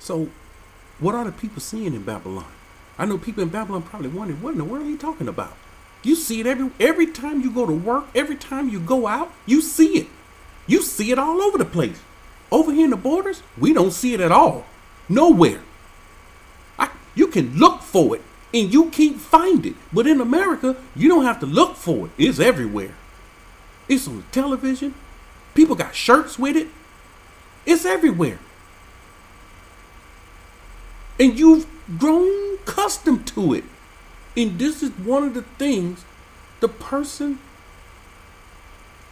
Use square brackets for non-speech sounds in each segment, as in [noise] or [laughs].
So, what are the people seeing in Babylon? I know people in Babylon probably wondering, what in the world are you talking about? You see it every every time you go to work, every time you go out, you see it. You see it all over the place. Over here in the borders, we don't see it at all. Nowhere. I, you can look for it and you can't find it. But in America, you don't have to look for it. It's everywhere. It's on the television. People got shirts with it. It's everywhere. And you've grown accustomed to it. And this is one of the things the person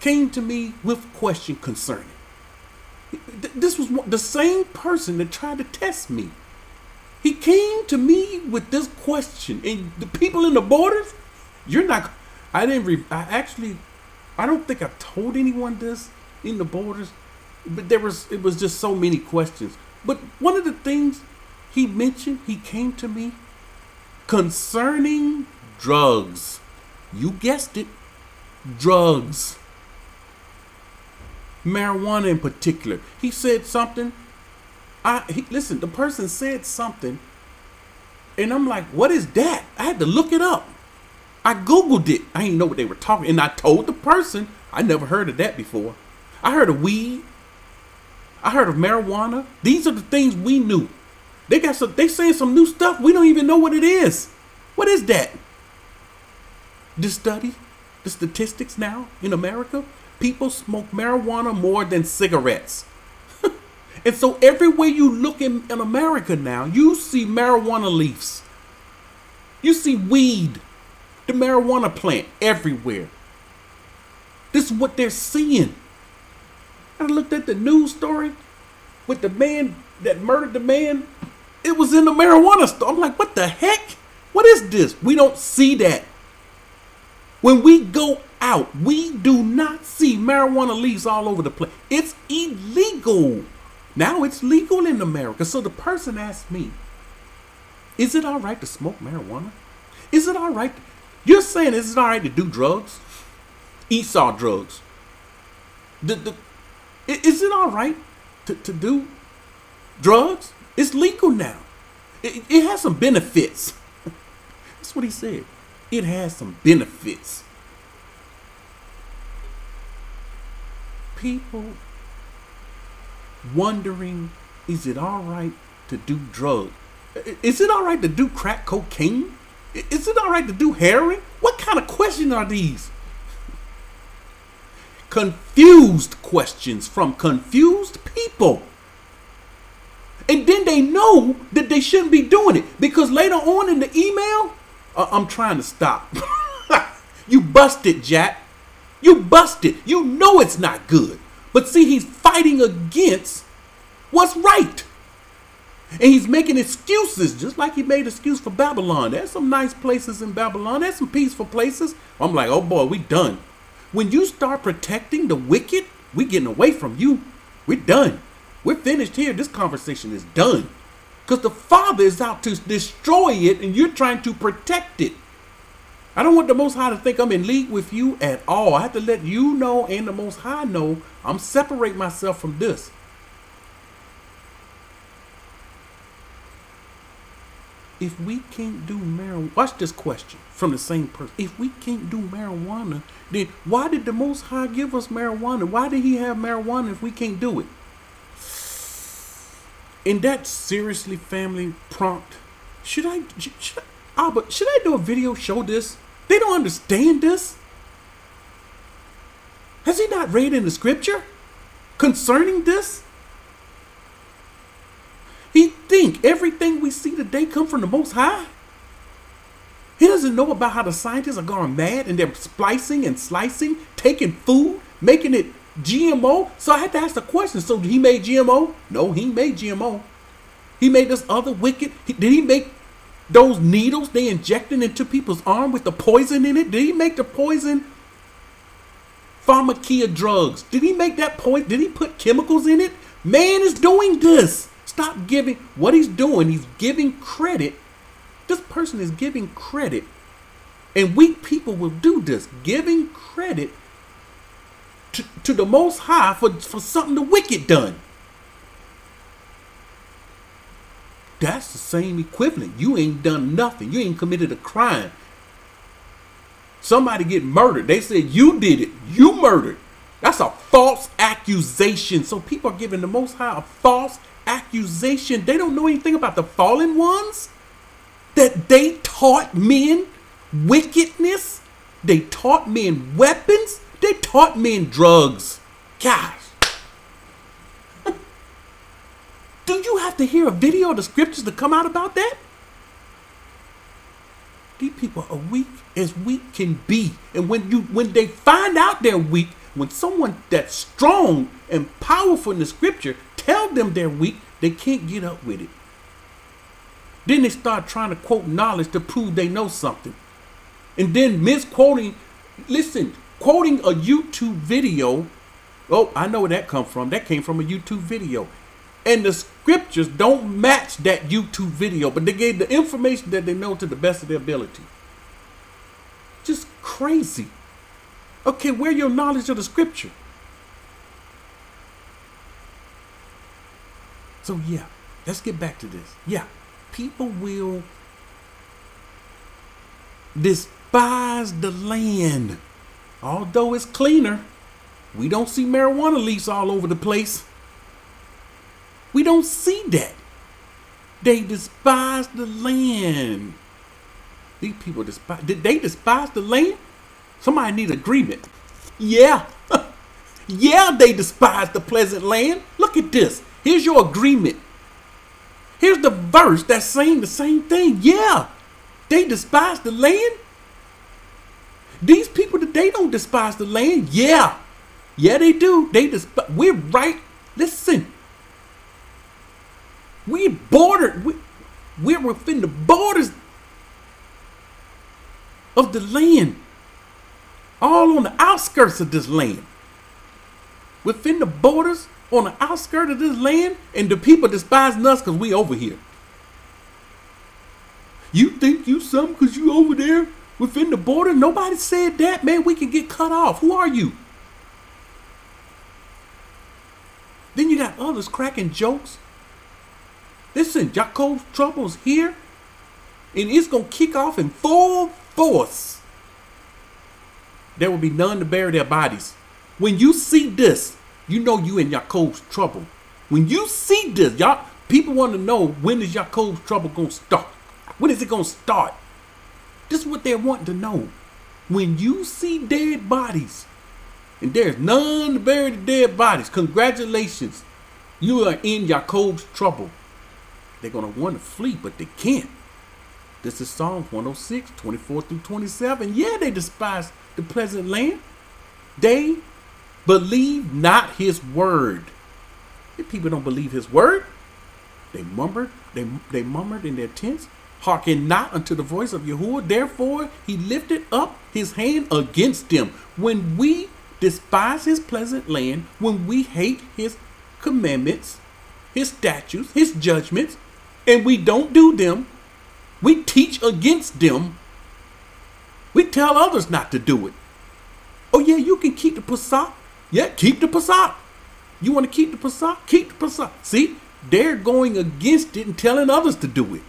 came to me with question concerning. This was the same person that tried to test me. He came to me with this question, and the people in the borders, you're not. I didn't. Re, I actually, I don't think I told anyone this in the borders, but there was. It was just so many questions. But one of the things he mentioned, he came to me concerning drugs. You guessed it, drugs. Marijuana in particular. He said something I he, listen. The person said something, and I'm like, "What is that?" I had to look it up. I googled it. I didn't know what they were talking, and I told the person I never heard of that before. I heard of weed. I heard of marijuana. These are the things we knew. They got some. They saying some new stuff. We don't even know what it is. What is that? The study, the statistics now in America, people smoke marijuana more than cigarettes. [laughs] And so everywhere you look in, in America now, you see marijuana leaves. You see weed, the marijuana plant everywhere. This is what they're seeing. I looked at the news story with the man that murdered the man. It was in the marijuana store. I'm like, what the heck? What is this? We don't see that. When we go out, we do not see marijuana leaves all over the place. It's illegal. Now it's legal in America. So the person asked me, is it all right to smoke marijuana? Is it all right? To, you're saying is it all right to do drugs? Esau drugs. The, the, is it all right to, to do drugs? It's legal now. It, it has some benefits. That's what he said. It has some benefits. People wondering is it all right to do drugs? Is it all right to do crack cocaine? Is it all right to do heroin? What kind of questions are these? Confused questions from confused people. And then they know that they shouldn't be doing it because later on in the email, uh, I'm trying to stop. [laughs] you busted, Jack. You busted. You know it's not good. But see, he's fighting against what's right. And he's making excuses, just like he made excuse for Babylon. There's some nice places in Babylon. There's some peaceful places. I'm like, oh boy, we done. When you start protecting the wicked, we getting away from you. We're done. We're finished here. This conversation is done. Because the Father is out to destroy it and you're trying to protect it. I don't want the Most High to think I'm in league with you at all. I have to let you know and the Most High know I'm separate myself from this. If we can't do marijuana, watch this question from the same person. If we can't do marijuana, then why did the Most High give us marijuana? Why did He have marijuana if we can't do it? In that seriously, family prompt, should I, should I, Abba, should I do a video show this? They don't understand this. Has he not read in the scripture concerning this? He think everything we see today come from the Most High. He doesn't know about how the scientists are going mad and they're splicing and slicing, taking food, making it GMO. So I had to ask the question. So he made GMO? No, he made GMO. He made this other wicked. He, did he make those needles they injecting into people's arm with the poison in it? Did he make the poison pharmakia drugs? Did he make that point? Did he put chemicals in it? Man is doing this. Stop giving what he's doing. He's giving credit. This person is giving credit. And weak people will do this, giving credit to, the most high for, for something the wicked done. That's the same equivalent. You ain't done nothing. You ain't committed a crime. Somebody get murdered. They said you did it. You murdered. That's a false accusation. So people are giving the Most High a false accusation. They don't know anything about the fallen ones. That they taught men wickedness. They taught men weapons. They taught men drugs. Gosh. Do you have to hear a video of the scriptures to come out about that? These people are weak as weak can be. And when you when they find out they're weak, when someone that's strong and powerful in the scripture tell them they're weak, they can't get up with it. Then they start trying to quote knowledge to prove they know something. And then misquoting, listen, quoting a YouTube video. Oh, I know where that come from. That came from a YouTube video and the scriptures don't match that YouTube video, but they gave the information that they know to the best of their ability. Just crazy. Okay, where your knowledge of the scripture? So yeah, let's get back to this. Yeah, people will despise the land. Although it's cleaner, we don't see marijuana leaves all over the place. We don't see that. They despise the land. These people despise. Did they despise the land? Somebody need agreement. Yeah. [laughs] yeah, they despise the pleasant land. Look at this. Here's your agreement. Here's the verse that's saying the same thing. Yeah. They despise the land. These people they don't despise the land. Yeah. Yeah, they do. They despise. We're right. Listen. We bordered, we, we're within the borders of the land. All on the outskirts of this land. Within the borders, on the outskirts of this land, and the people despising us because we over here. You think you something because you over there within the border? Nobody said that, man. We can get cut off. Who are you? Then you got others cracking jokes Listen, Jacob's trouble's here, and it's gonna kick off in full force. There will be none to bury their bodies. When you see this, you know you in Jacob's trouble. When you see this, y'all people want to know when is Jacob's trouble gonna start? When is it gonna start? This is what they're wanting to know. When you see dead bodies, and there's none to bury the dead bodies, congratulations. You are in Jacob's trouble. They're going to want to flee, but they can't. This is Psalms 106, 24 through 27. Yeah, they despise the pleasant land. They believe not his word. If people don't believe his word, they murmured, they, they murmured in their tents, hearken not unto the voice of Yahuah. Therefore, he lifted up his hand against them. When we despise his pleasant land, when we hate his commandments, his statutes, his judgments, and we don't do them, we teach against them, we tell others not to do it. Oh, yeah, you can keep the Pesach. Yeah, keep the Pesach. You want to keep the Pesach? Keep the Pesach. See, they're going against it and telling others to do it.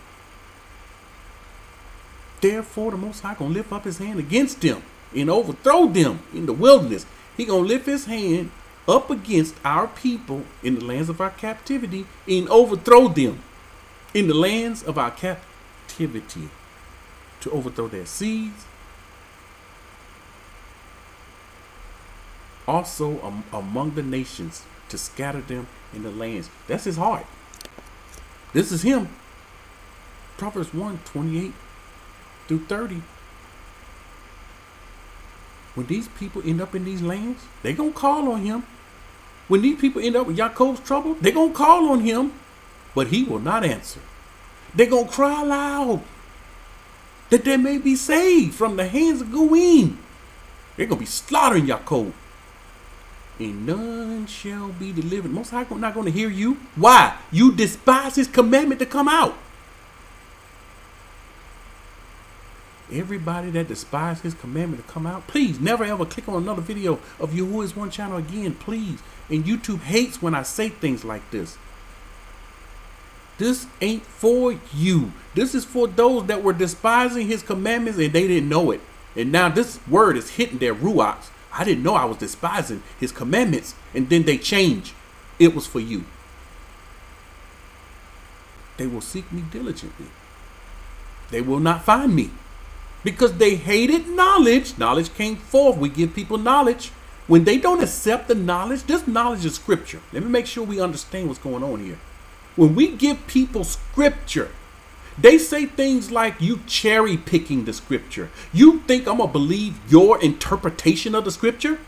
Therefore, the Most High gonna lift up his hand against them and overthrow them in the wilderness. He gonna lift his hand up against our people in the lands of our captivity and overthrow them in the lands of our captivity to overthrow their seeds, also um, among the nations to scatter them in the lands. That's his heart. This is him. Proverbs 1 28 through 30. When these people end up in these lands, they going to call on him. When these people end up with Jacob's trouble, they going to call on him but he will not answer. They're going to cry loud that they may be saved from the hands of Goim. They're going to be slaughtering Yaakov. And none shall be delivered. Most High not going to hear you. Why? You despise his commandment to come out. Everybody that despises his commandment to come out, please never ever click on another video of Yahuah's One channel again, please. And YouTube hates when I say things like this. This ain't for you. This is for those that were despising his commandments and they didn't know it. And now this word is hitting their ruachs. I didn't know I was despising his commandments. And then they change. It was for you. They will seek me diligently. They will not find me because they hated knowledge. Knowledge came forth. We give people knowledge. When they don't accept the knowledge, this knowledge is scripture. Let me make sure we understand what's going on here. When we give people scripture, they say things like you cherry picking the scripture. You think I'm going to believe your interpretation of the scripture?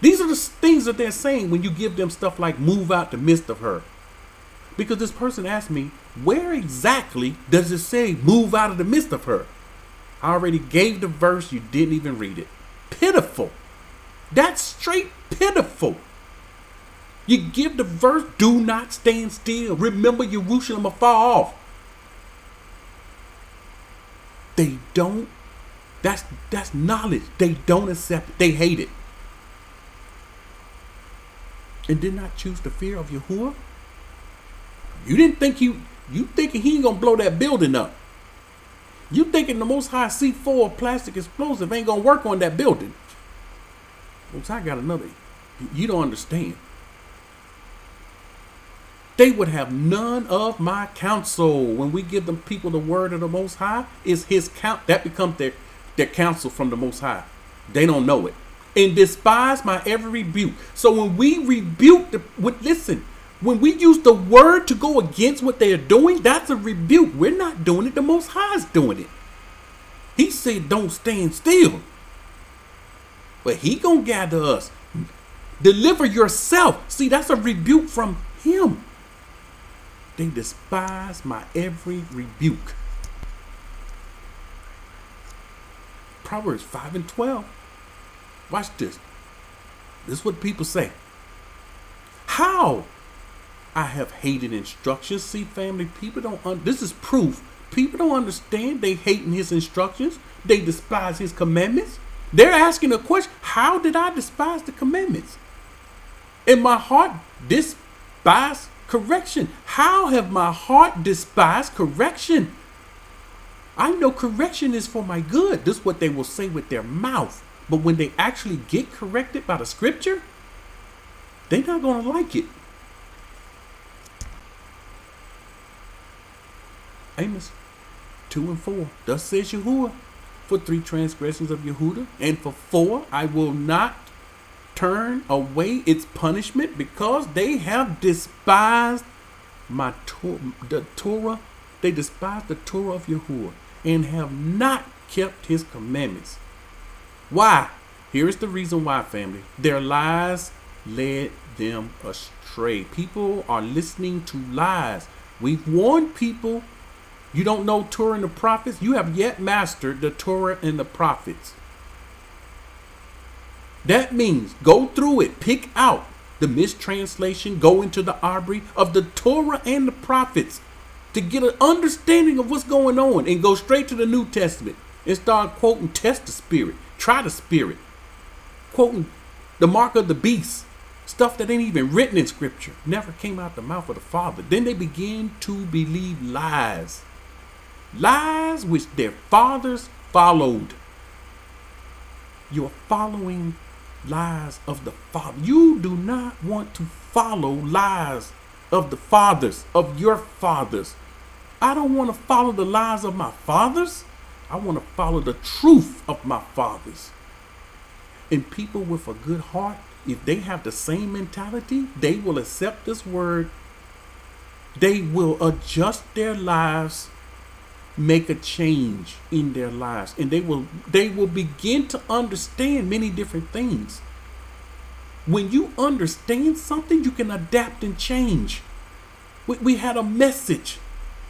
These are the things that they're saying when you give them stuff like move out the midst of her. Because this person asked me, where exactly does it say move out of the midst of her? I already gave the verse, you didn't even read it. Pitiful. That's straight pitiful. You give the verse, do not stand still. Remember Jerusalem afar off. They don't, that's that's knowledge. They don't accept it. They hate it. And did not choose the fear of Yahuah. You didn't think you you thinking he ain't gonna blow that building up. You thinking the most high C4 plastic explosive ain't gonna work on that building. Most High got another. You don't understand. They would have none of my counsel. When we give them people the word of the Most High, is His count that becomes their their counsel from the Most High. They don't know it and despise my every rebuke. So when we rebuke the, with, listen, when we use the word to go against what they are doing, that's a rebuke. We're not doing it. The Most High is doing it. He said, "Don't stand still." But He gonna gather us. Deliver yourself. See, that's a rebuke from Him. They despise my every rebuke. Proverbs 5 and 12. Watch this. This is what people say. How I have hated instructions. See, family, people don't. Un- this is proof. People don't understand. They hating his instructions. They despise his commandments. They're asking a question. How did I despise the commandments? In my heart, despise correction. How have my heart despised correction? I know correction is for my good. This is what they will say with their mouth. But when they actually get corrected by the scripture, they're not going to like it. Amos 2 and 4. Thus says Yahuah, for three transgressions of Yehuda, and for four I will not turn away its punishment because they have despised my the Torah. They despise the Torah of Yahuah and have not kept his commandments. Why? Here is the reason why, family. Their lies led them astray. People are listening to lies. We've warned people. You don't know Torah and the prophets? You have yet mastered the Torah and the prophets. That means go through it, pick out the mistranslation, go into the arbory of the Torah and the prophets to get an understanding of what's going on and go straight to the New Testament and start quoting test the spirit, try the spirit, quoting the mark of the beast, stuff that ain't even written in scripture, never came out the mouth of the Father. Then they begin to believe lies, lies which their fathers followed. You're following lies of the Father. You do not want to follow lies of the fathers, of your fathers. I don't want to follow the lies of my fathers. I want to follow the truth of my fathers. And people with a good heart, if they have the same mentality, they will accept this word. They will adjust their lives make a change in their lives. And they will they will begin to understand many different things. When you understand something you can adapt and change. We, we had a message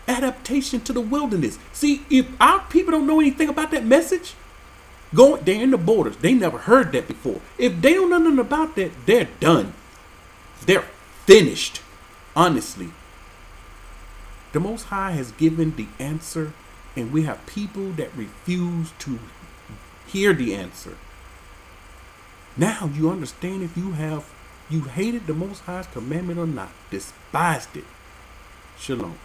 adaptation to the wilderness. See if our people don't know anything about that message going they're in the borders. They never heard that before. If they don't know nothing about that they're done. They're finished honestly the Most High has given the answer, and we have people that refuse to hear the answer. Now you understand if you have you hated the Most High's commandment or not, despised it. Shalom.